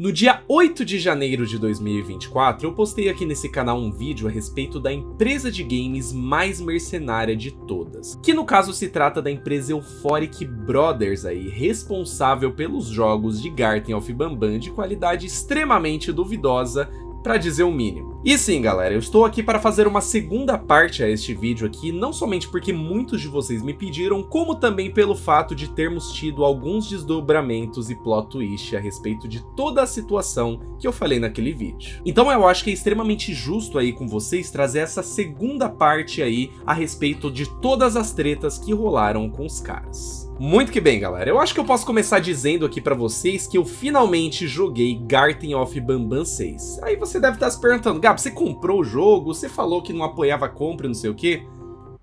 No dia 8 de janeiro de 2024, eu postei aqui nesse canal um vídeo a respeito da empresa de games mais mercenária de todas, que no caso se trata da empresa Euphoric Brothers aí, responsável pelos jogos de Garten of Bamban de qualidade extremamente duvidosa para dizer o mínimo. E sim, galera, eu estou aqui para fazer uma segunda parte a este vídeo aqui, não somente porque muitos de vocês me pediram, como também pelo fato de termos tido alguns desdobramentos e plot twist a respeito de toda a situação que eu falei naquele vídeo. Então eu acho que é extremamente justo aí com vocês trazer essa segunda parte aí a respeito de todas as tretas que rolaram com os caras. Muito que bem, galera. Eu acho que eu posso começar dizendo aqui pra vocês que eu finalmente joguei Garten of Bamban 6. Aí você deve estar se perguntando, Gab, você comprou o jogo? Você falou que não apoiava a compra não sei o quê?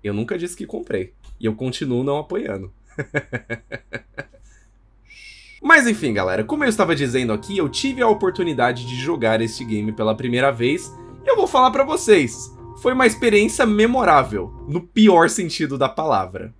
Eu nunca disse que comprei. E eu continuo não apoiando. Mas enfim, galera, como eu estava dizendo aqui, eu tive a oportunidade de jogar este game pela primeira vez e eu vou falar pra vocês. Foi uma experiência memorável, no pior sentido da palavra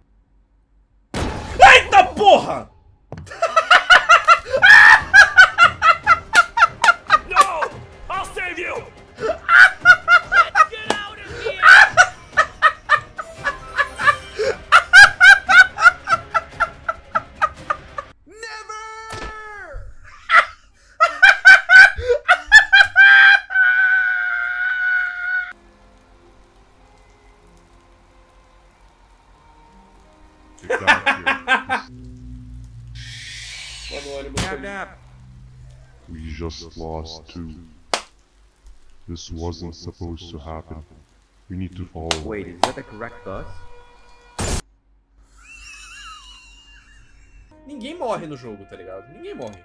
just lost two. This wasn't supposed to happen. We need to follow. Wait, is that the correct bus? Ninguém morre no jogo, tá ligado? Ninguém morre.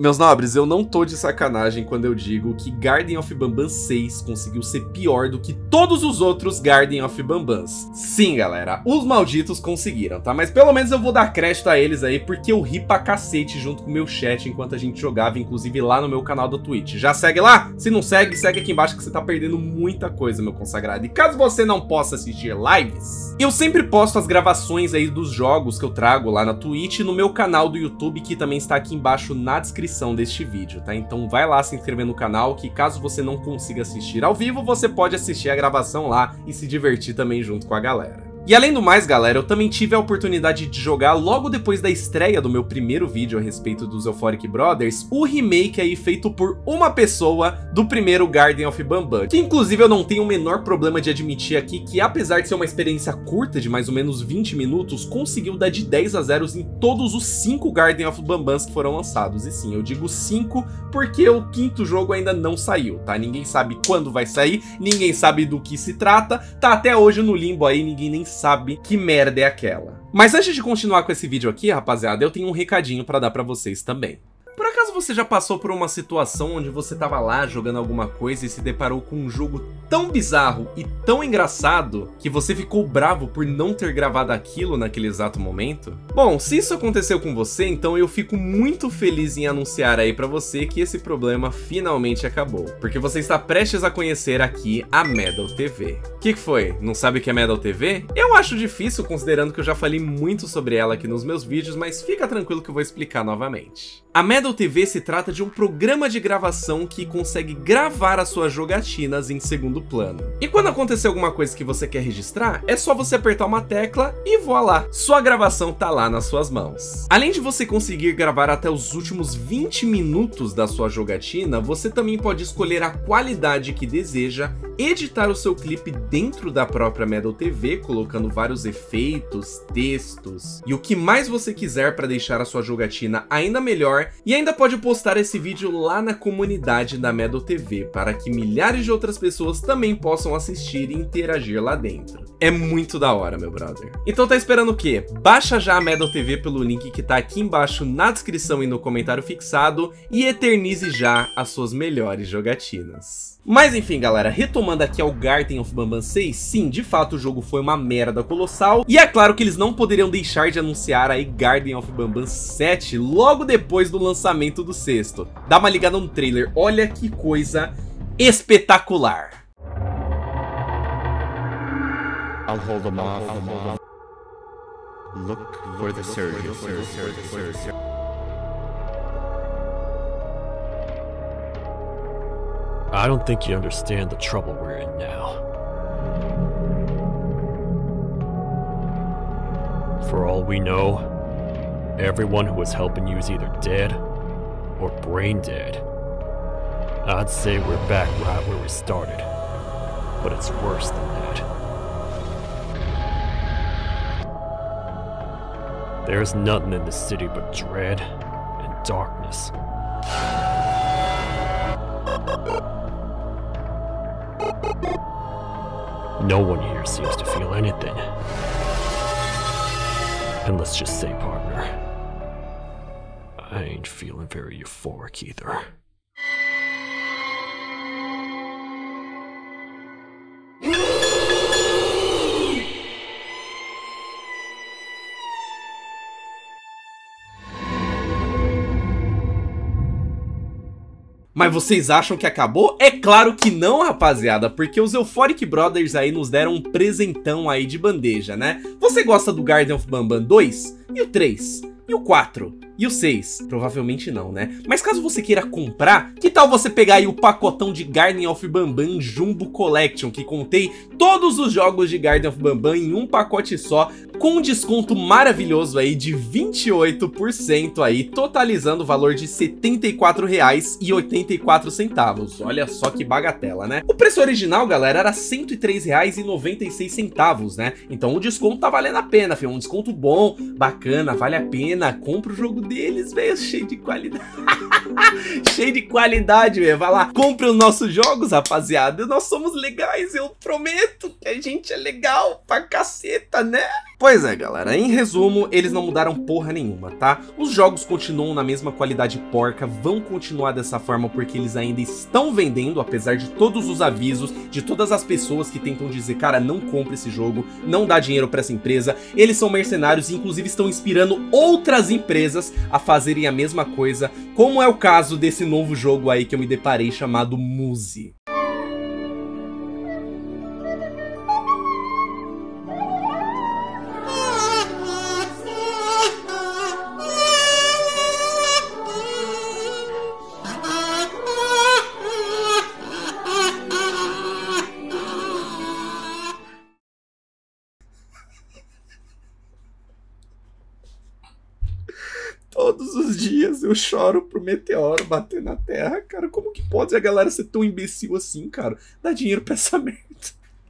Meus nobres, eu não tô de sacanagem quando eu digo que Garden of Bamban 6 conseguiu ser pior do que todos os outros Garden of Bambans. Sim, galera, os malditos conseguiram, tá? Mas pelo menos eu vou dar crédito a eles aí, porque eu ri pra cacete junto com o meu chat enquanto a gente jogava, inclusive lá no meu canal da Twitch. Já segue lá? Se não segue, segue aqui embaixo que você tá perdendo muita coisa, meu consagrado. E caso você não possa assistir lives, eu sempre posto as gravações aí dos jogos que eu trago lá na Twitch no meu canal do YouTube, que também está aqui embaixo na descrição descrição deste vídeo, tá? Então vai lá se inscrever no canal, que caso você não consiga assistir ao vivo, você pode assistir a gravação lá e se divertir também junto com a galera. E além do mais, galera, eu também tive a oportunidade de jogar logo depois da estreia do meu primeiro vídeo a respeito dos Euphoric Brothers, o remake aí feito por uma pessoa do primeiro Garden of Bamban. Que inclusive eu não tenho o menor problema de admitir aqui que apesar de ser uma experiência curta de mais ou menos 20 minutos, conseguiu dar de 10 a 0 em todos os 5 Garden of Bambans que foram lançados. E sim, eu digo 5 porque o quinto jogo ainda não saiu, tá? Ninguém sabe quando vai sair, ninguém sabe do que se trata, tá até hoje no limbo aí, ninguém nem sabe que merda é aquela. Mas antes de continuar com esse vídeo aqui, rapaziada, eu tenho um recadinho pra dar pra vocês também. Por acaso você já passou por uma situação onde você tava lá jogando alguma coisa e se deparou com um jogo tão bizarro e tão engraçado que você ficou bravo por não ter gravado aquilo naquele exato momento? Bom, se isso aconteceu com você, então eu fico muito feliz em anunciar aí pra você que esse problema finalmente acabou, porque você está prestes a conhecer aqui a Medal TV. Que, que foi? Não sabe o que é Medal TV? Eu acho difícil considerando que eu já falei muito sobre ela aqui nos meus vídeos, mas fica tranquilo que eu vou explicar novamente. A Medal TV se trata de um programa de gravação que consegue gravar as suas jogatinas em segundo plano. E quando acontecer alguma coisa que você quer registrar, é só você apertar uma tecla e voilá, sua gravação tá lá nas suas mãos. Além de você conseguir gravar até os últimos 20 minutos da sua jogatina, você também pode escolher a qualidade que deseja, editar o seu clipe dentro da própria Medal TV, colocando vários efeitos, textos e o que mais você quiser para deixar a sua jogatina ainda melhor e ainda pode postar esse vídeo lá na comunidade da Medal TV para que milhares de outras pessoas também possam assistir e interagir lá dentro. É muito da hora, meu brother. Então tá esperando o quê? Baixa já a Medal TV pelo link que tá aqui embaixo na descrição e no comentário fixado e eternize já as suas melhores jogatinas. Mas enfim, galera, retomando aqui ao Garden of Bamban 6, sim, de fato o jogo foi uma merda colossal, e é claro que eles não poderiam deixar de anunciar aí Garden of Bamban 7 logo depois do lançamento do sexto. Dá uma ligada no trailer, olha que coisa espetacular. I'll hold them off. Look for the surgeon. I don't think you understand the trouble we're in now. For all we know, everyone who was helping you is either dead or brain dead. I'd say we're back right where we started, but it's worse than that. There's nothing in the city but dread and darkness. No one here seems to feel anything. And let's just say, partner, I ain't feeling very euphoric either. Mas vocês acham que acabou? É claro que não, rapaziada, porque os Euphoric Brothers aí nos deram um presentão aí de bandeja, né? Você gosta do Garden of Bambam 2? E o 3? E o 4? E o 6? Provavelmente não, né? Mas caso você queira comprar, que tal você pegar aí o pacotão de Garden of Bambam Jumbo Collection, que contém todos os jogos de Garden of Bambam em um pacote só, com um desconto maravilhoso aí de 28% aí, totalizando o valor de R$ 74,84. Olha só que bagatela, né? O preço original, galera, era R$ 103,96, né? Então o desconto tá valendo a pena, filho. Um desconto bom, bacana, vale a pena. Compra o jogo deles, velho, cheio de qualidade. cheio de qualidade, velho. Vai lá, compre os nossos jogos, rapaziada. Nós somos legais, eu prometo que a gente é legal pra caceta, né? Pois é, galera, em resumo, eles não mudaram porra nenhuma, tá? Os jogos continuam na mesma qualidade porca, vão continuar dessa forma porque eles ainda estão vendendo, apesar de todos os avisos, de todas as pessoas que tentam dizer, cara, não compre esse jogo, não dá dinheiro pra essa empresa, eles são mercenários e inclusive estão inspirando outras empresas a fazerem a mesma coisa, como é o caso desse novo jogo aí que eu me deparei chamado Muse. Eu choro pro meteoro bater na Terra, cara. Como que pode a galera ser tão imbecil assim, cara? Dá dinheiro pra essa merda.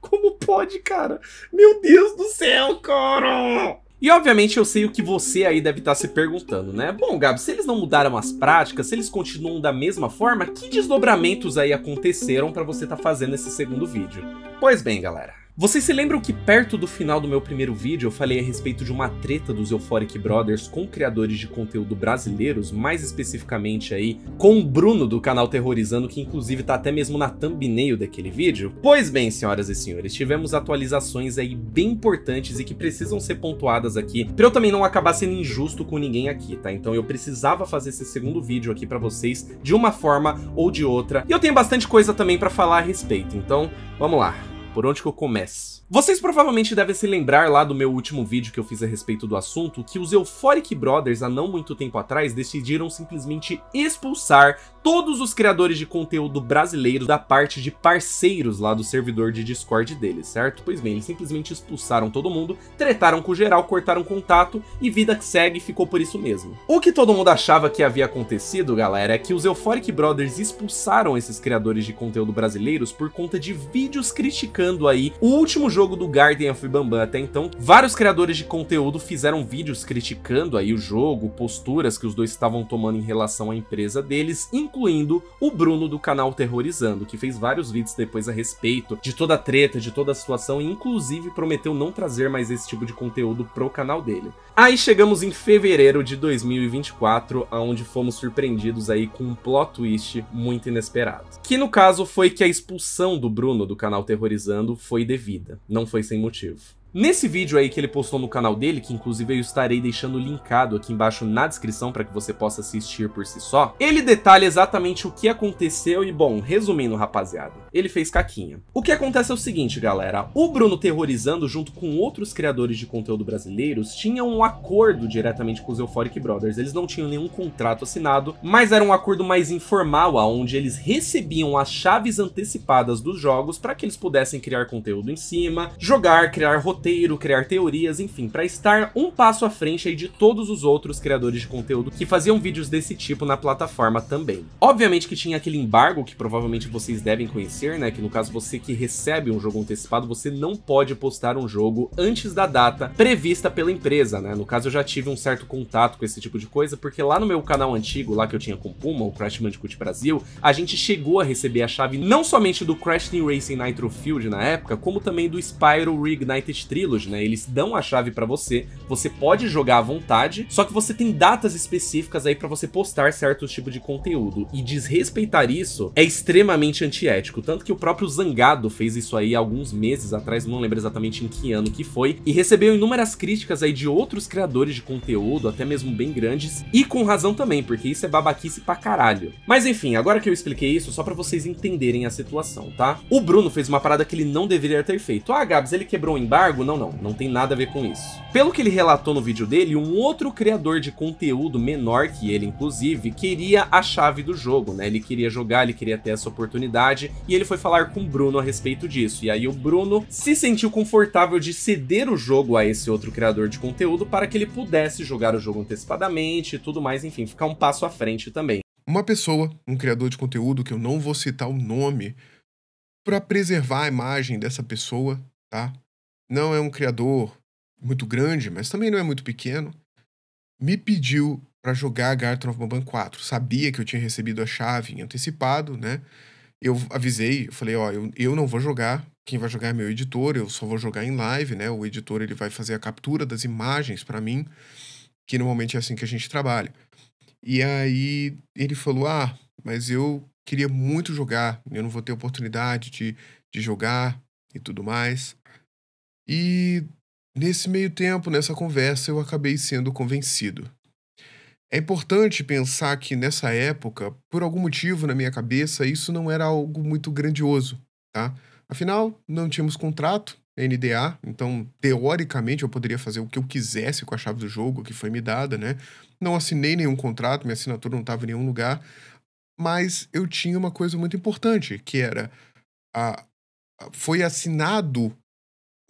Como pode, cara? Meu Deus do céu, cara! E obviamente eu sei o que você aí deve estar se perguntando, né? Bom, Gabi, se eles não mudaram as práticas, se eles continuam da mesma forma, que desdobramentos aí aconteceram para você estar tá fazendo esse segundo vídeo? Pois bem, galera. Vocês se lembram que perto do final do meu primeiro vídeo eu falei a respeito de uma treta dos Euphoric Brothers com criadores de conteúdo brasileiros, mais especificamente aí com o Bruno do canal Terrorizando, que inclusive tá até mesmo na thumbnail daquele vídeo? Pois bem, senhoras e senhores, tivemos atualizações aí bem importantes e que precisam ser pontuadas aqui, pra eu também não acabar sendo injusto com ninguém aqui, tá? Então eu precisava fazer esse segundo vídeo aqui pra vocês, de uma forma ou de outra, e eu tenho bastante coisa também pra falar a respeito, então vamos lá. Por onde que eu começo? Vocês provavelmente devem se lembrar lá do meu último vídeo que eu fiz a respeito do assunto, que os Euphoric Brothers, há não muito tempo atrás, decidiram simplesmente expulsar todos os criadores de conteúdo brasileiros da parte de parceiros lá do servidor de Discord deles, certo? Pois bem, eles simplesmente expulsaram todo mundo, tretaram com geral, cortaram contato e vida que segue ficou por isso mesmo. O que todo mundo achava que havia acontecido, galera, é que os Euphoric Brothers expulsaram esses criadores de conteúdo brasileiros por conta de vídeos criticando aí o último jogo do Garden of Bambam até então. Vários criadores de conteúdo fizeram vídeos criticando aí o jogo, posturas que os dois estavam tomando em relação à empresa deles, incluindo o Bruno do canal Terrorizando, que fez vários vídeos depois a respeito de toda a treta, de toda a situação, e inclusive prometeu não trazer mais esse tipo de conteúdo pro canal dele. Aí chegamos em fevereiro de 2024, aonde fomos surpreendidos aí com um plot twist muito inesperado. Que no caso foi que a expulsão do Bruno do canal Terrorizando foi devida, não foi sem motivo. Nesse vídeo aí que ele postou no canal dele, que inclusive eu estarei deixando linkado aqui embaixo na descrição para que você possa assistir por si só, ele detalha exatamente o que aconteceu e, bom, resumindo, rapaziada. ele fez caquinha. O que acontece é o seguinte, galera. O Bruno Terrorizando, junto com outros criadores de conteúdo brasileiros, tinham um acordo diretamente com os Euphoric Brothers. Eles não tinham nenhum contrato assinado, mas era um acordo mais informal, onde eles recebiam as chaves antecipadas dos jogos para que eles pudessem criar conteúdo em cima, jogar, criar roteiro, criar teorias, enfim, para estar um passo à frente de todos os outros criadores de conteúdo que faziam vídeos desse tipo na plataforma também. Obviamente que tinha aquele embargo que provavelmente vocês devem conhecer, né, que no caso você que recebe um jogo antecipado, você não pode postar um jogo antes da data prevista pela empresa, né? No caso eu já tive um certo contato com esse tipo de coisa, porque lá no meu canal antigo, lá que eu tinha com Puma, o Crash Bandicoot Brasil, a gente chegou a receber a chave não somente do Crash Team Racing Nitro Field na época, como também do Spyro Reignited Trilogy, né? Eles dão a chave para você, você pode jogar à vontade, só que você tem datas específicas aí para você postar certos tipos de conteúdo. E desrespeitar isso é extremamente antiético, tanto que o próprio Zangado fez isso aí alguns meses atrás, não lembro exatamente em que ano que foi, e recebeu inúmeras críticas aí de outros criadores de conteúdo, até mesmo bem grandes, e com razão também, porque isso é babaquice pra caralho. Mas enfim, agora que eu expliquei isso, só pra vocês entenderem a situação, tá? O Bruno fez uma parada que ele não deveria ter feito. Ah, Gabs, ele quebrou o embargo? Não, não, não tem nada a ver com isso. Pelo que ele relatou no vídeo dele, um outro criador de conteúdo menor que ele, inclusive, queria a chave do jogo, né? Ele queria jogar, ele queria ter essa oportunidade, e ele foi falar com o Bruno a respeito disso. E aí o Bruno se sentiu confortável de ceder o jogo a esse outro criador de conteúdo para que ele pudesse jogar o jogo antecipadamente e tudo mais, enfim, ficar um passo à frente também. Uma pessoa, um criador de conteúdo, que eu não vou citar o nome, para preservar a imagem dessa pessoa, tá? Não é um criador muito grande, mas também não é muito pequeno. Me pediu para jogar Garten of Bamban 4. Sabia que eu tinha recebido a chave em antecipado, né? Eu avisei, eu falei, ó, eu, eu não vou jogar, quem vai jogar é meu editor, eu só vou jogar em live, né? O editor ele vai fazer a captura das imagens para mim, que normalmente é assim que a gente trabalha. E aí ele falou: "Ah, mas eu queria muito jogar, eu não vou ter oportunidade de, de jogar e tudo mais". E nesse meio tempo, nessa conversa, eu acabei sendo convencido. É importante pensar que nessa época, por algum motivo na minha cabeça, isso não era algo muito grandioso, tá? Afinal, não tínhamos contrato, NDA, então teoricamente eu poderia fazer o que eu quisesse com a chave do jogo que foi me dada, né? Não assinei nenhum contrato, minha assinatura não estava em nenhum lugar, mas eu tinha uma coisa muito importante, que era a, foi assinado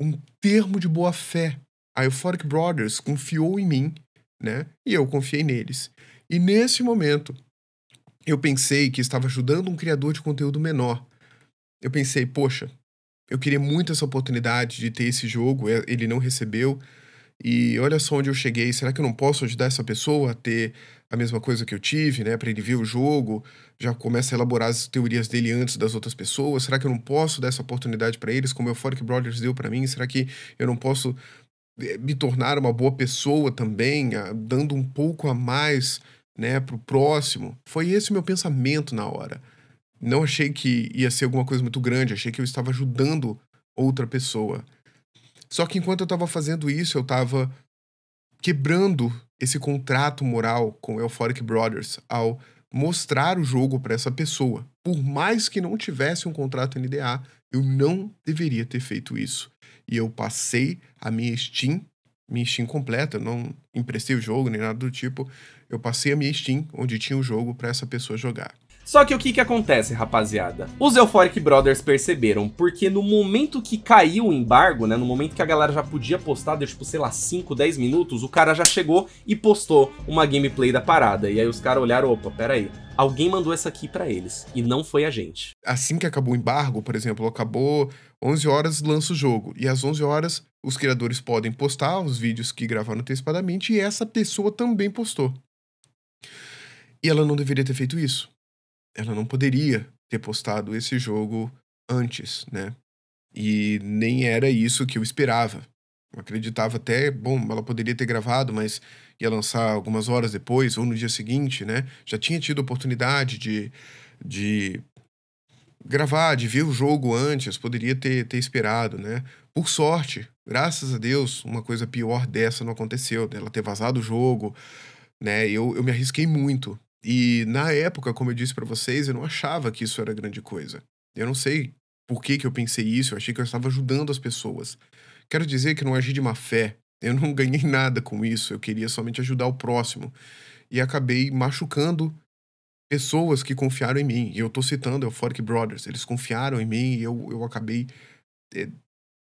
um termo de boa fé. A Euphoric Brothers confiou em mim né? E eu confiei neles. E nesse momento, eu pensei que estava ajudando um criador de conteúdo menor. Eu pensei, poxa, eu queria muito essa oportunidade de ter esse jogo, é, ele não recebeu. E olha só onde eu cheguei. Será que eu não posso ajudar essa pessoa a ter a mesma coisa que eu tive, né? Para ele ver o jogo, já começa a elaborar as teorias dele antes das outras pessoas. Será que eu não posso dar essa oportunidade para eles, como o Euphoric Brothers deu para mim? Será que eu não posso eh, me tornar uma boa pessoa também, dando um pouco a mais né, para o próximo. Foi esse o meu pensamento na hora. Não achei que ia ser alguma coisa muito grande, achei que eu estava ajudando outra pessoa. Só que enquanto eu estava fazendo isso, eu estava quebrando esse contrato moral com o Euphoric Brothers ao mostrar o jogo para essa pessoa. Por mais que não tivesse um contrato NDA, eu não deveria ter feito isso e eu passei a minha Steam, minha Steam completa, não emprestei o jogo nem nada do tipo, eu passei a minha Steam onde tinha o jogo para essa pessoa jogar. Só que o que que acontece, rapaziada? Os Euphoric Brothers perceberam, porque no momento que caiu o embargo, né, no momento que a galera já podia postar, deu tipo, sei lá, 5, 10 minutos, o cara já chegou e postou uma gameplay da parada. E aí os caras olharam, opa, pera aí, alguém mandou essa aqui para eles, e não foi a gente. Assim que acabou o embargo, por exemplo, acabou 11 horas, lança o jogo, e às 11 horas os criadores podem postar os vídeos que gravaram antecipadamente, e essa pessoa também postou. E ela não deveria ter feito isso ela não poderia ter postado esse jogo antes, né? E nem era isso que eu esperava. Eu acreditava até, bom, ela poderia ter gravado, mas ia lançar algumas horas depois ou no dia seguinte, né? Já tinha tido oportunidade de, de gravar, de ver o jogo antes, poderia ter, ter esperado, né? Por sorte, graças a Deus, uma coisa pior dessa não aconteceu, dela ter vazado o jogo, né? Eu, eu me arrisquei muito, e na época, como eu disse para vocês, eu não achava que isso era grande coisa. Eu não sei por que, que eu pensei isso, eu achei que eu estava ajudando as pessoas. Quero dizer que não agi de má fé. Eu não ganhei nada com isso, eu queria somente ajudar o próximo. E acabei machucando pessoas que confiaram em mim. E eu tô citando é o Fork Brothers. Eles confiaram em mim e eu, eu acabei é,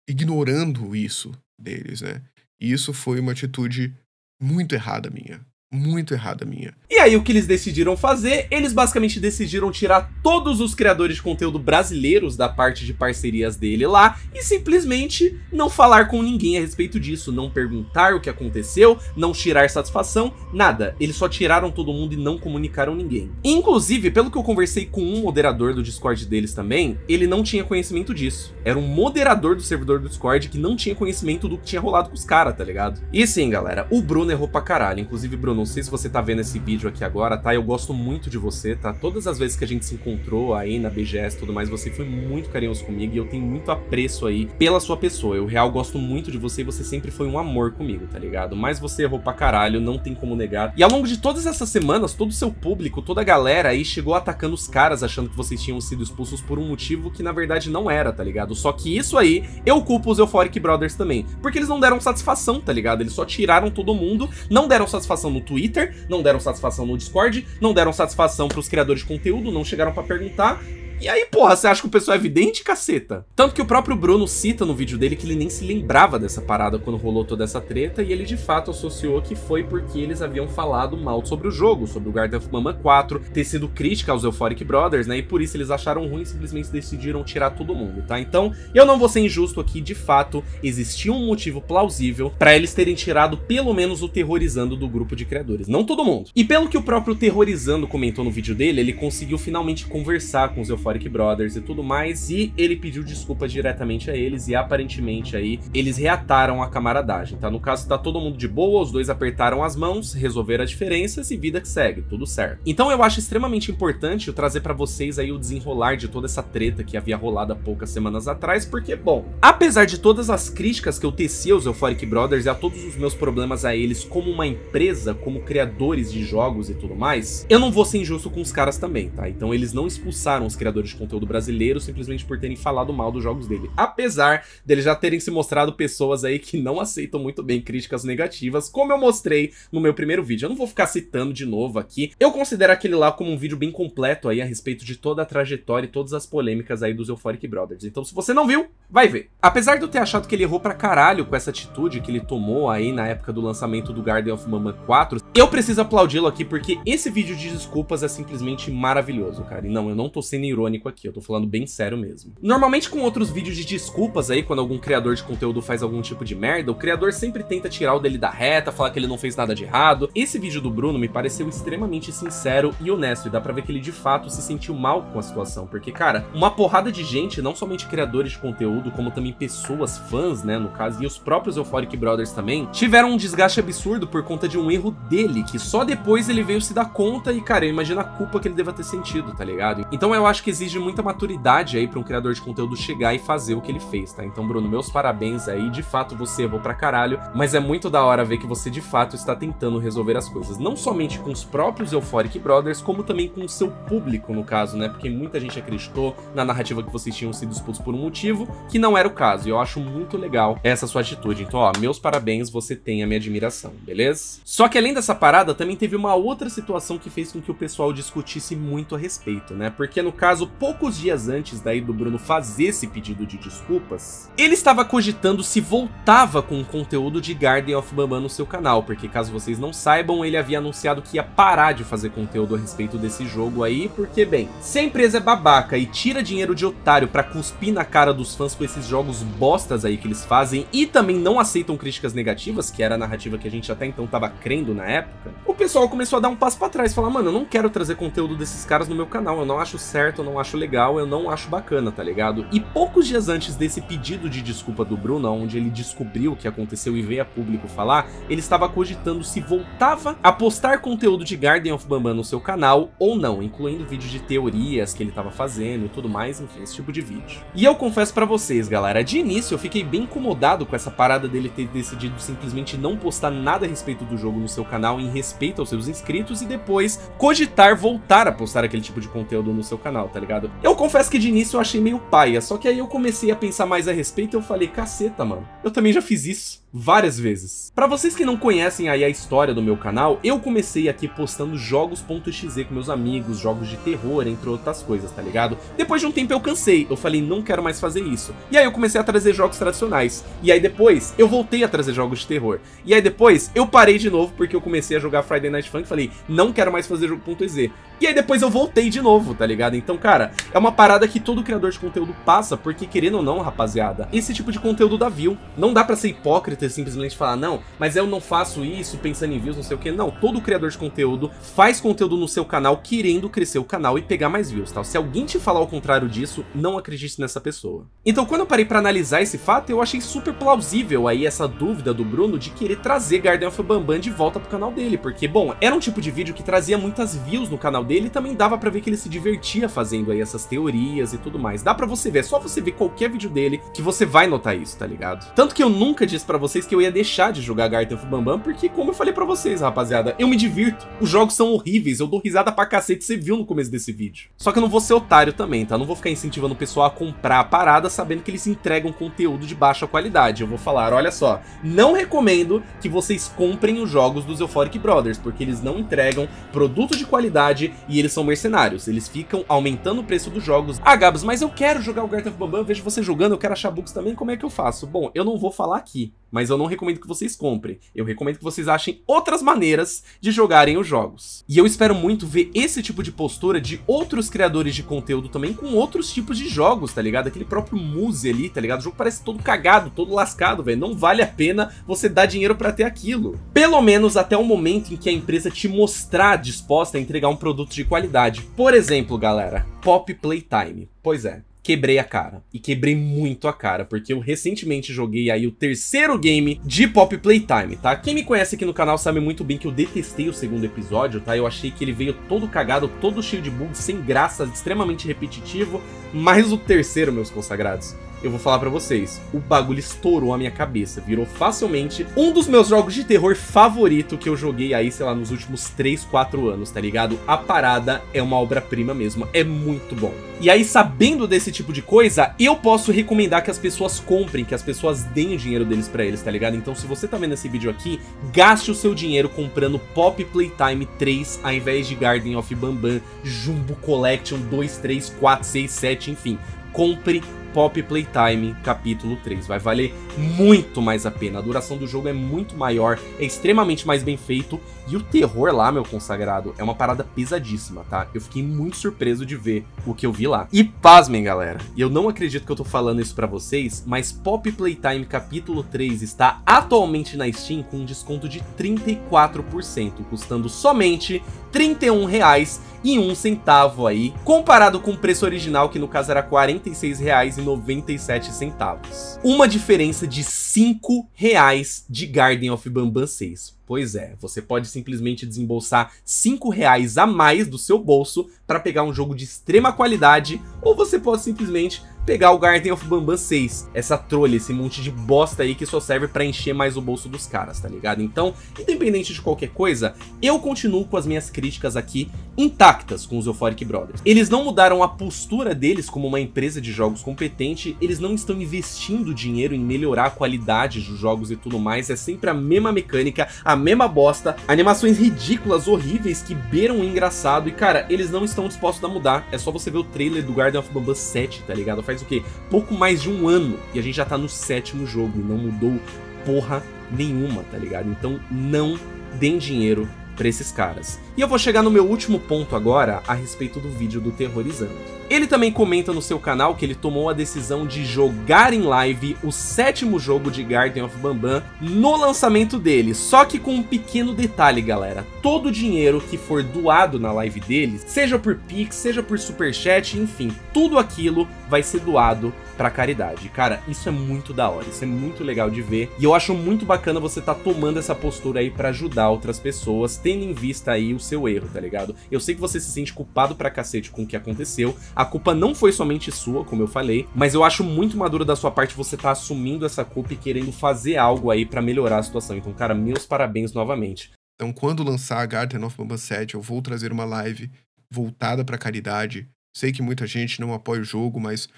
ignorando isso deles, né? E isso foi uma atitude muito errada minha. Muito errada minha. E aí, o que eles decidiram fazer? Eles basicamente decidiram tirar todos os criadores de conteúdo brasileiros da parte de parcerias dele lá e simplesmente não falar com ninguém a respeito disso, não perguntar o que aconteceu, não tirar satisfação, nada. Eles só tiraram todo mundo e não comunicaram ninguém. Inclusive, pelo que eu conversei com um moderador do Discord deles também, ele não tinha conhecimento disso. Era um moderador do servidor do Discord que não tinha conhecimento do que tinha rolado com os caras, tá ligado? E sim, galera, o Bruno errou pra caralho. Inclusive, Bruno, não sei se você tá vendo esse vídeo aqui agora, tá? Eu gosto muito de você, tá? Todas as vezes que a gente se encontrou aí na BGS e tudo mais, você foi muito carinhoso comigo e eu tenho muito apreço aí pela sua pessoa. Eu, real, gosto muito de você e você sempre foi um amor comigo, tá ligado? Mas você errou pra caralho, não tem como negar. E ao longo de todas essas semanas, todo o seu público, toda a galera aí chegou atacando os caras, achando que vocês tinham sido expulsos por um motivo que na verdade não era, tá ligado? Só que isso aí, eu culpo os Euphoric Brothers também. Porque eles não deram satisfação, tá ligado? Eles só tiraram todo mundo, não deram satisfação no Twitter, não deram satisfação no Discord, não deram satisfação pros criadores de conteúdo, não chegaram pra perguntar. E aí, porra, você acha que o pessoal é evidente, caceta? Tanto que o próprio Bruno cita no vídeo dele que ele nem se lembrava dessa parada quando rolou toda essa treta, e ele de fato associou que foi porque eles haviam falado mal sobre o jogo, sobre o Garden of Mama 4, ter sido crítica aos Euphoric Brothers, né? E por isso eles acharam ruim e simplesmente decidiram tirar todo mundo, tá? Então, eu não vou ser injusto aqui, de fato, existia um motivo plausível para eles terem tirado pelo menos o Terrorizando do grupo de criadores, não todo mundo. E pelo que o próprio Terrorizando comentou no vídeo dele, ele conseguiu finalmente conversar com os Euphoric Euphoric Brothers e tudo mais, e ele pediu desculpa diretamente a eles, e aparentemente aí eles reataram a camaradagem, tá? No caso, tá todo mundo de boa, os dois apertaram as mãos, resolveram as diferenças e vida que segue, tudo certo. Então eu acho extremamente importante eu trazer para vocês aí o desenrolar de toda essa treta que havia rolado há poucas semanas atrás, porque, bom, apesar de todas as críticas que eu teci aos Euphoric Brothers e a todos os meus problemas a eles como uma empresa, como criadores de jogos e tudo mais, eu não vou ser injusto com os caras também, tá? Então eles não expulsaram os criadores de conteúdo brasileiro simplesmente por terem falado mal dos jogos dele. Apesar deles já terem se mostrado pessoas aí que não aceitam muito bem críticas negativas, como eu mostrei no meu primeiro vídeo. Eu não vou ficar citando de novo aqui. Eu considero aquele lá como um vídeo bem completo aí a respeito de toda a trajetória e todas as polêmicas aí dos Euphoric Brothers. Então se você não viu, vai ver. Apesar de eu ter achado que ele errou pra caralho com essa atitude que ele tomou aí na época do lançamento do Garden of Mama 4, eu preciso aplaudi-lo aqui porque esse vídeo de desculpas é simplesmente maravilhoso, cara. E não, eu não tô sendo irônico aqui, eu tô falando bem sério mesmo. Normalmente com outros vídeos de desculpas aí, quando algum criador de conteúdo faz algum tipo de merda, o criador sempre tenta tirar o dele da reta, falar que ele não fez nada de errado. Esse vídeo do Bruno me pareceu extremamente sincero e honesto, e dá pra ver que ele de fato se sentiu mal com a situação, porque, cara, uma porrada de gente, não somente criadores de conteúdo, como também pessoas, fãs, né, no caso, e os próprios Euphoric Brothers também, tiveram um desgaste absurdo por conta de um erro dele, que só depois ele veio se dar conta e, cara, eu imagino a culpa que ele deva ter sentido, tá ligado? Então eu acho que exige muita maturidade aí para um criador de conteúdo chegar e fazer o que ele fez, tá? Então, Bruno, meus parabéns aí, de fato você errou pra caralho, mas é muito da hora ver que você de fato está tentando resolver as coisas, não somente com os próprios Euphoric Brothers, como também com o seu público, no caso, né? Porque muita gente acreditou na narrativa que vocês tinham sido expulsos por um motivo, que não era o caso, e eu acho muito legal essa sua atitude. Então, ó, meus parabéns, você tem a minha admiração, beleza? Só que além dessa parada, também teve uma outra situação que fez com que o pessoal discutisse muito a respeito, né? Porque no caso, poucos dias antes daí do Bruno fazer esse pedido de desculpas, ele estava cogitando se voltava com o conteúdo de Garden of Bamban no seu canal, porque caso vocês não saibam, ele havia anunciado que ia parar de fazer conteúdo a respeito desse jogo aí, porque bem, se a empresa é babaca e tira dinheiro de otário pra cuspir na cara dos fãs com esses jogos bostas aí que eles fazem e também não aceitam críticas negativas, que era a narrativa que a gente até então tava crendo na época, o pessoal começou a dar um passo pra trás, falar, mano, eu não quero trazer conteúdo desses caras no meu canal, eu não acho certo, eu não acho legal, eu não acho bacana, tá ligado? E poucos dias antes desse pedido de desculpa do Bruno, onde ele descobriu o que aconteceu e veio a público falar, ele estava cogitando se voltava a postar conteúdo de Garden of Bamban no seu canal ou não, incluindo vídeos de teorias que ele estava fazendo e tudo mais, enfim, esse tipo de vídeo. E eu confesso pra vocês, galera, de início eu fiquei bem incomodado com essa parada dele ter decidido simplesmente não postar nada a respeito do jogo no seu canal em respeito aos seus inscritos e depois cogitar voltar a postar aquele tipo de conteúdo no seu canal, tá ligado? Eu confesso que de início eu achei meio paia, só que aí eu comecei a pensar mais a respeito e eu falei, caceta, mano. Eu também já fiz isso várias vezes. Para vocês que não conhecem aí a história do meu canal, eu comecei aqui postando jogos.exe com meus amigos, jogos de terror, entre outras coisas, tá ligado? Depois de um tempo eu cansei, eu falei, não quero mais fazer isso. E aí eu comecei a trazer jogos tradicionais. E aí depois eu voltei a trazer jogos de terror. E aí depois eu parei de novo porque eu comecei a jogar Friday Night Funk e falei, não quero mais fazer jogo.exe. E aí depois eu voltei de novo, tá ligado? Então, cara, é uma parada que todo criador de conteúdo passa, porque querendo ou não, rapaziada, esse tipo de conteúdo dá view. Não dá pra ser hipócrita simplesmente falar, não, mas eu não faço isso pensando em views, não sei o que. Não, todo criador de conteúdo faz conteúdo no seu canal querendo crescer o canal e pegar mais views, tá? Se alguém te falar o contrário disso, não acredite nessa pessoa. Então, quando eu parei pra analisar esse fato, eu achei super plausível aí essa dúvida do Bruno de querer trazer Garden of Bambam de volta pro canal dele, porque, bom, era um tipo de vídeo que trazia muitas views no canal dele e também dava pra ver que ele se divertia fazendo aí essas teorias e tudo mais. Dá pra você ver, é só você ver qualquer vídeo dele que você vai notar isso, tá ligado? Tanto que eu nunca disse pra vocês que eu ia deixar de jogar Garden of Bambam, porque como eu falei pra vocês, rapaziada, eu me divirto. Os jogos são horríveis, eu dou risada pra cacete, você viu no começo desse vídeo. Só que eu não vou ser otário também, tá? Não vou ficar incentivando o pessoal a comprar a parada sabendo que eles entregam conteúdo de baixa qualidade. Eu vou falar, olha só, não recomendo que vocês comprem os jogos dos Euphoric Brothers, porque eles não entregam produto de qualidade e eles são mercenários, eles ficam aumentando o preço dos jogos. Ah, Gabs, mas eu quero jogar o Garten of Bambam, vejo você jogando, eu quero achar bugs também, como é que eu faço? Bom, eu não vou falar aqui, mas eu não recomendo que vocês comprem. Eu recomendo que vocês achem outras maneiras de jogarem os jogos. E eu espero muito ver esse tipo de postura de outros criadores de conteúdo também com outros tipos de jogos, tá ligado? Aquele próprio Muse ali, tá ligado? O jogo parece todo cagado, todo lascado, velho. Não vale a pena você dar dinheiro para ter aquilo. Pelo menos até o momento em que a empresa te mostrar disposta a entregar um produto de qualidade. Por exemplo, galera, Pop Playtime. Pois é, quebrei a cara. E quebrei muito a cara, porque eu recentemente joguei aí o terceiro game de Pop Playtime, tá? Quem me conhece aqui no canal sabe muito bem que eu detestei o segundo episódio, tá? Eu achei que ele veio todo cagado, todo cheio de bugs, sem graça, extremamente repetitivo, mas o terceiro, meus consagrados, eu vou falar pra vocês, o bagulho estourou a minha cabeça, virou facilmente um dos meus jogos de terror favorito que eu joguei aí, sei lá, nos últimos 3, 4 anos, tá ligado? A parada é uma obra-prima mesmo, é muito bom. E aí, sabendo desse tipo de coisa, eu posso recomendar que as pessoas comprem, que as pessoas deem o dinheiro deles pra eles, tá ligado? Então, se você tá vendo esse vídeo aqui, gaste o seu dinheiro comprando Pop Playtime 3 ao invés de Garden of Bambam, Jumbo Collection 2, 3, 4, 6, 7, enfim. Compre Pop Playtime capítulo 3. Vai valer muito mais a pena. A duração do jogo é muito maior, é extremamente mais bem feito. E o terror lá, meu consagrado, é uma parada pesadíssima, tá? Eu fiquei muito surpreso de ver o que eu vi lá. E pasmem, galera, e eu não acredito que eu tô falando isso pra vocês, mas Pop Playtime capítulo 3 está atualmente na Steam com um desconto de 34%, custando somente 31 reais e um centavo aí, comparado com o preço original que no caso era R$ 46,97. Uma diferença de 5 reais de Garden of Bambam 6. Pois é, você pode simplesmente desembolsar 5 reais a mais do seu bolso para pegar um jogo de extrema qualidade, ou você pode simplesmente pegar o Garden of Bambam 6, essa trolha, esse monte de bosta aí que só serve para encher mais o bolso dos caras, tá ligado? Então, independente de qualquer coisa, eu continuo com as minhas críticas aqui intactas com os Euphoric Brothers. Eles não mudaram a postura deles como uma empresa de jogos competente, eles não estão investindo dinheiro em melhorar a qualidade dos jogos e tudo mais, é sempre a mesma mecânica, a mesma bosta, animações ridículas, horríveis, que beiram o engraçado, e cara, eles não estão dispostos a mudar, é só você ver o trailer do Garden of Bambam 7, tá ligado? Faz o quê? Pouco mais de um ano, e a gente já tá no sétimo jogo, e não mudou porra nenhuma, tá ligado? Então não deem dinheiro para esses caras. E eu vou chegar no meu último ponto agora a respeito do vídeo do Terrorizando. Ele também comenta no seu canal que ele tomou a decisão de jogar em live o sétimo jogo de Garden of Bambam no lançamento dele, só que com um pequeno detalhe, galera. Todo o dinheiro que for doado na live dele, seja por Pix, seja por Superchat, enfim, tudo aquilo vai ser doado pra caridade. Cara, isso é muito da hora, isso é muito legal de ver. E eu acho muito bacana você tá tomando essa postura aí pra ajudar outras pessoas, tendo em vista aí o seu erro, tá ligado? Eu sei que você se sente culpado pra cacete com o que aconteceu. A culpa não foi somente sua, como eu falei, mas eu acho muito maduro da sua parte você tá assumindo essa culpa e querendo fazer algo aí pra melhorar a situação. Então, cara, meus parabéns novamente. Então, quando lançar a Garden of Bamba 7, eu vou trazer uma live voltada pra caridade, Sei que muita gente não apoia o jogo, mas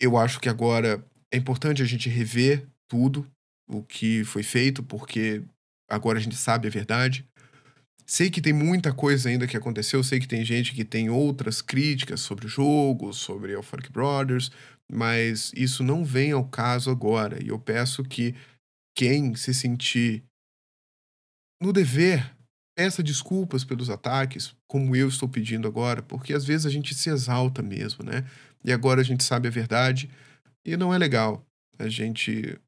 eu acho que agora é importante a gente rever tudo o que foi feito, porque agora a gente sabe a verdade. Sei que tem muita coisa ainda que aconteceu, sei que tem gente que tem outras críticas sobre o jogo, sobre Euphoric Brothers, mas isso não vem ao caso agora. E eu peço que quem se sentir no dever, peça desculpas pelos ataques, como eu estou pedindo agora, porque às vezes a gente se exalta mesmo, né? E agora a gente sabe a verdade e não é legal a gente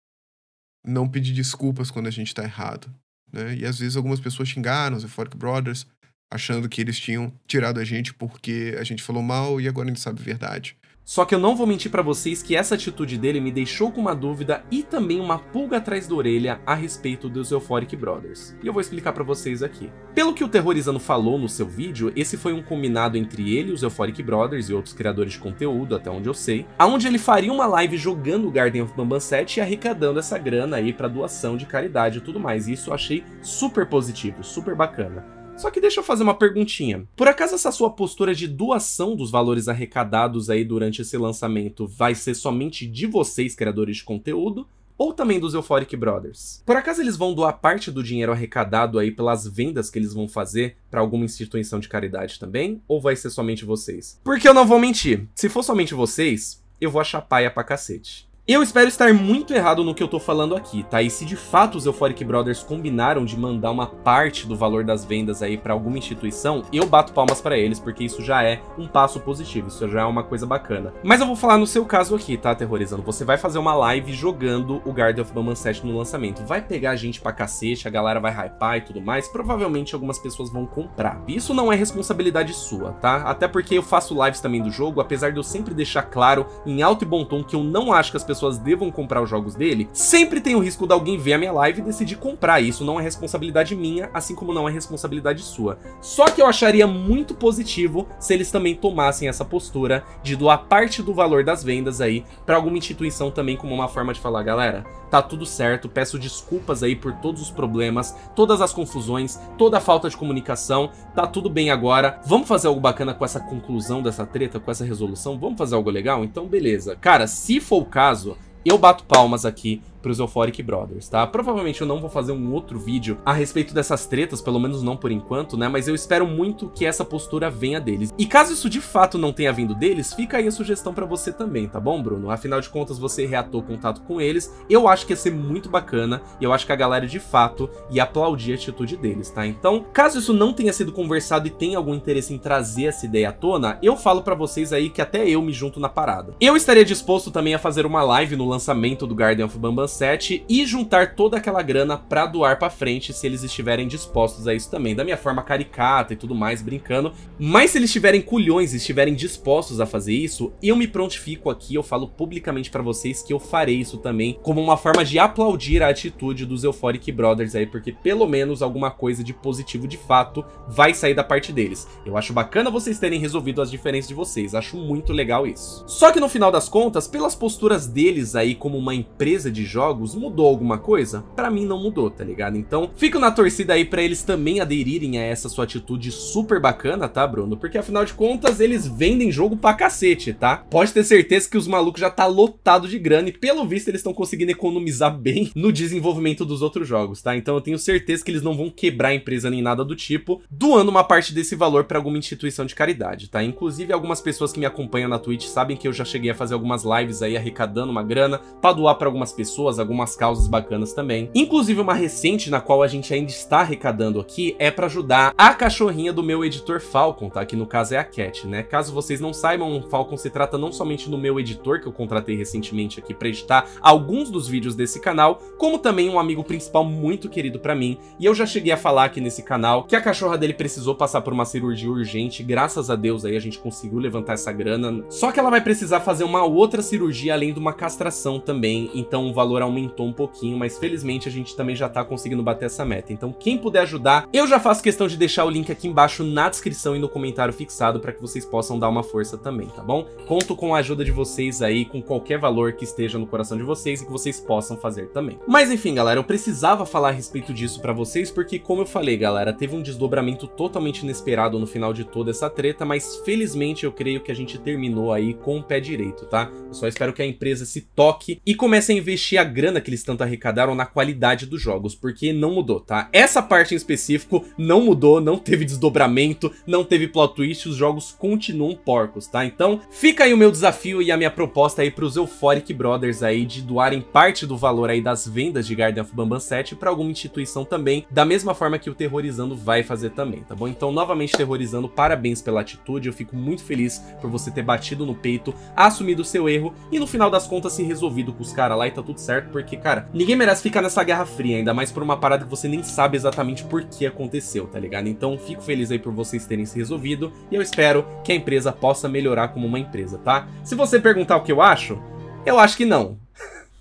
não pedir desculpas quando a gente está errado. Né? E às vezes algumas pessoas xingaram os Euphoric Brothers, achando que eles tinham tirado a gente porque a gente falou mal e agora a gente sabe a verdade. Só que eu não vou mentir para vocês que essa atitude dele me deixou com uma dúvida e também uma pulga atrás da orelha a respeito dos Euphoric Brothers. E eu vou explicar para vocês aqui. Pelo que o Terrorizando falou no seu vídeo, esse foi um combinado entre ele, os Euphoric Brothers e outros criadores de conteúdo, até onde eu sei, aonde ele faria uma live jogando Garden of Bamban 7 e arrecadando essa grana aí para doação de caridade e tudo mais. E isso eu achei super positivo, super bacana. Só que deixa eu fazer uma perguntinha. Por acaso essa sua postura de doação dos valores arrecadados aí durante esse lançamento vai ser somente de vocês, criadores de conteúdo, ou também dos Euphoric Brothers. Por acaso eles vão doar parte do dinheiro arrecadado aí pelas vendas que eles vão fazer para alguma instituição de caridade também? Ou vai ser somente vocês? Porque eu não vou mentir, se for somente vocês, eu vou achar paia pra cacete. Eu espero estar muito errado no que eu tô falando aqui, tá? E se de fato os Euphoric Brothers combinaram de mandar uma parte do valor das vendas aí para alguma instituição, eu bato palmas para eles, porque isso já é um passo positivo, isso já é uma coisa bacana. Mas eu vou falar no seu caso aqui, tá, Aterrorizando? Você vai fazer uma live jogando o Guard of Bamban 7 no lançamento. Vai pegar gente pra cacete, a galera vai hypar e tudo mais, provavelmente algumas pessoas vão comprar. Isso não é responsabilidade sua, tá? Até porque eu faço lives também do jogo, apesar de eu sempre deixar claro, em alto e bom tom, que eu não acho que as pessoas pessoas devam comprar os jogos dele, sempre tem o risco de alguém ver a minha live e decidir comprar. Isso não é responsabilidade minha, assim como não é responsabilidade sua. Só que eu acharia muito positivo se eles também tomassem essa postura de doar parte do valor das vendas aí para alguma instituição também como uma forma de falar, galera, tá tudo certo, peço desculpas aí por todos os problemas, todas as confusões, toda a falta de comunicação, tá tudo bem agora. Vamos fazer algo bacana com essa conclusão dessa treta, com essa resolução? Vamos fazer algo legal? Então beleza. Cara, se for o caso, eu bato palmas aqui pros Euphoric Brothers, tá? Provavelmente eu não vou fazer um outro vídeo a respeito dessas tretas, pelo menos não por enquanto, né? Mas eu espero muito que essa postura venha deles. E caso isso de fato não tenha vindo deles, fica aí a sugestão pra você também, tá bom, Bruno? Afinal de contas, você reatou contato com eles, eu acho que ia ser muito bacana, e eu acho que a galera de fato ia aplaudir a atitude deles, tá? Então, caso isso não tenha sido conversado e tenha algum interesse em trazer essa ideia à tona, eu falo pra vocês aí que até eu me junto na parada. Eu estaria disposto também a fazer uma live no lançamento do Guardian of Bamban 7 e juntar toda aquela grana pra doar pra frente se eles estiverem dispostos a isso também, da minha forma caricata e tudo mais, brincando. Mas se eles tiverem culhões e estiverem dispostos a fazer isso, eu me prontifico aqui, eu falo publicamente pra vocês que eu farei isso também, como uma forma de aplaudir a atitude dos Euphoric Brothers aí, porque pelo menos alguma coisa de positivo de fato vai sair da parte deles. Eu acho bacana vocês terem resolvido as diferenças de vocês, acho muito legal isso. Só que no final das contas, pelas posturas deles aí como uma empresa de jogos, mudou alguma coisa? Pra mim não mudou, tá ligado? Então, fico na torcida aí pra eles também aderirem a essa sua atitude super bacana, tá, Bruno? Porque afinal de contas, eles vendem jogo pra cacete, tá? Pode ter certeza que os malucos já tá lotado de grana e pelo visto eles estão conseguindo economizar bem no desenvolvimento dos outros jogos, tá? Então eu tenho certeza que eles não vão quebrar a empresa nem nada do tipo, doando uma parte desse valor pra alguma instituição de caridade, tá? Inclusive algumas pessoas que me acompanham na Twitch sabem que eu já cheguei a fazer algumas lives aí arrecadando uma grana pra doar pra algumas pessoas, algumas causas bacanas também. Inclusive uma recente na qual a gente ainda está arrecadando aqui é para ajudar a cachorrinha do meu editor Falcon, tá? Que no caso é a Cat, né? Caso vocês não saibam, o Falcon se trata não somente do meu editor que eu contratei recentemente aqui para editar alguns dos vídeos desse canal, como também um amigo principal muito querido para mim. E eu já cheguei a falar aqui nesse canal que a cachorra dele precisou passar por uma cirurgia urgente, graças a Deus aí a gente conseguiu levantar essa grana. Só que ela vai precisar fazer uma outra cirurgia além de uma castração também, então um valor aumentou um pouquinho, mas felizmente a gente também já tá conseguindo bater essa meta. Então quem puder ajudar, eu já faço questão de deixar o link aqui embaixo na descrição e no comentário fixado para que vocês possam dar uma força também, tá bom? Conto com a ajuda de vocês aí, com qualquer valor que esteja no coração de vocês e que vocês possam fazer também. Mas enfim, galera, eu precisava falar a respeito disso para vocês porque, como eu falei, galera, teve um desdobramento totalmente inesperado no final de toda essa treta, mas felizmente eu creio que a gente terminou aí com o pé direito, tá? Eu só espero que a empresa se toque e comece a investir a grana que eles tanto arrecadaram na qualidade dos jogos, porque não mudou, tá? Essa parte em específico não mudou, não teve desdobramento, não teve plot twist, os jogos continuam porcos, tá? Então, fica aí o meu desafio e a minha proposta aí pros Euphoric Brothers aí de doarem parte do valor aí das vendas de Garden of Bambam 7 para alguma instituição também, da mesma forma que o Terrorizando vai fazer também, tá bom? Então, novamente Terrorizando, parabéns pela atitude, eu fico muito feliz por você ter batido no peito, assumido o seu erro e no final das contas se resolvido com os caras lá e tá tudo certo, porque, cara, ninguém merece ficar nessa guerra fria, ainda mais por uma parada que você nem sabe exatamente por que aconteceu, tá ligado? Então, fico feliz aí por vocês terem se resolvido e eu espero que a empresa possa melhorar como uma empresa, tá? Se você perguntar o que eu acho, eu acho que não.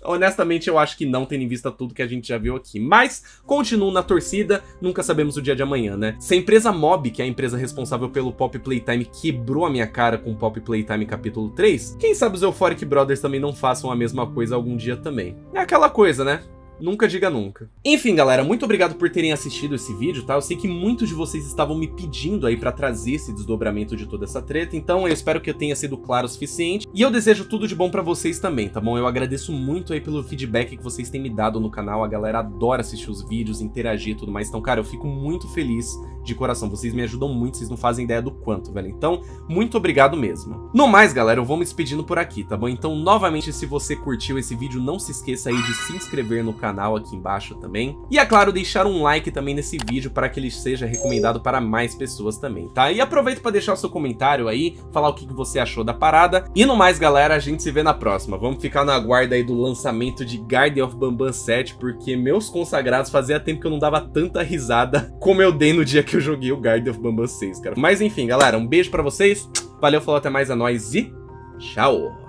Honestamente, eu acho que não, tendo em vista tudo que a gente já viu aqui. Mas, continuo na torcida, nunca sabemos o dia de amanhã, né? Se a empresa Mob, que é a empresa responsável pelo Pop Playtime, quebrou a minha cara com o Pop Playtime capítulo 3, quem sabe os Euphoric Brothers também não façam a mesma coisa algum dia também. É aquela coisa, né? Nunca diga nunca. Enfim, galera, muito obrigado por terem assistido esse vídeo, tá? Eu sei que muitos de vocês estavam me pedindo aí pra trazer esse desdobramento de toda essa treta, então eu espero que eu tenha sido claro o suficiente. E eu desejo tudo de bom pra vocês também, tá bom? Eu agradeço muito aí pelo feedback que vocês têm me dado no canal, a galera adora assistir os vídeos, interagir e tudo mais. Então, cara, eu fico muito feliz de coração, vocês me ajudam muito, vocês não fazem ideia do quanto, velho. Então, muito obrigado mesmo. No mais, galera, eu vou me despedindo por aqui, tá bom? Então, novamente, se você curtiu esse vídeo, não se esqueça aí de se inscrever no canal canal aqui embaixo também. E é claro, deixar um like também nesse vídeo para que ele seja recomendado para mais pessoas também, tá? E aproveita para deixar o seu comentário aí, falar o que você achou da parada. E no mais, galera, a gente se vê na próxima. Vamos ficar na guarda aí do lançamento de Guardian of Bambam 7, porque meus consagrados fazia tempo que eu não dava tanta risada como eu dei no dia que eu joguei o Guardian of Bambam 6, cara. Mas enfim, galera, um beijo para vocês. Valeu, falou, até mais, a nós e tchau!